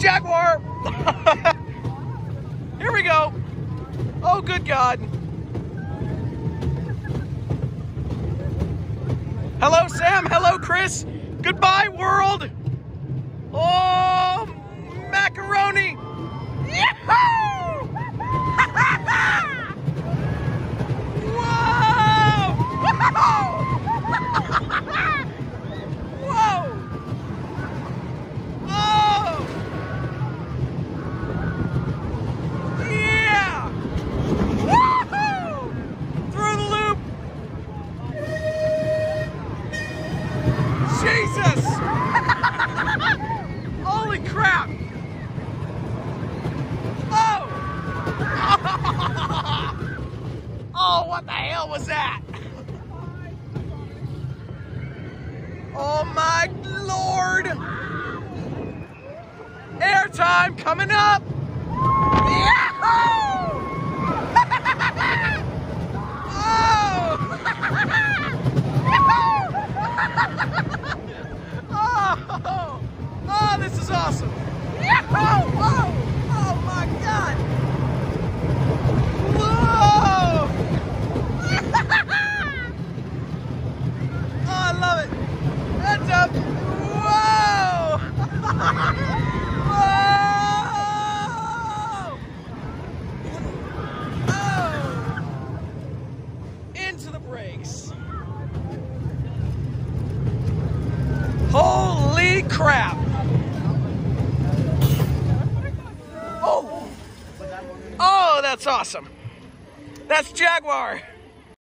Jaguar! Here we go. Oh, good God. Hello, Sam. Hello, Chris. Goodbye, world. Oh, macaroni. Yahoo! Whoa! Whoa! Oh! Yeah! Woohoo! Through the loop! Jesus! Holy crap! Oh! oh, what the hell was that? Oh my lord! Airtime coming up! Yahoo! oh! oh! Oh, this awesome! Yahoo! Oh, oh, Whoa! Oh my god! Whoa! oh, I love it! Heads up! Whoa! Whoa! Oh! Into the brakes. Holy crap! Oh! Oh, that's awesome. That's Jaguar.